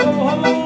Oh.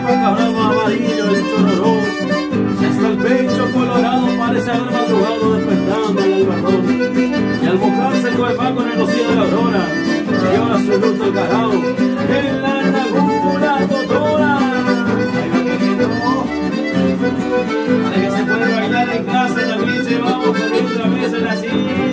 pajarama amarillo el chororó y hasta el pecho colorado parece haber madrugado despertando al albarrón. Y al mojarse el coefa con el rocío de la aurora lleva su luto el carao en la laguna totora. Para que se pueda bailar en casa también llevamos por otra vez en la silla.